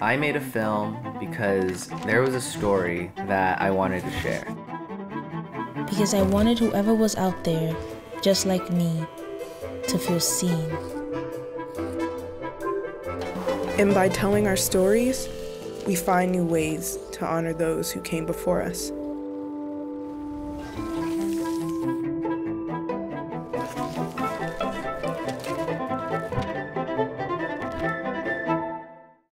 I made a film because there was a story that I wanted to share. Because I wanted whoever was out there, just like me, to feel seen. And by telling our stories, we find new ways to honor those who came before us.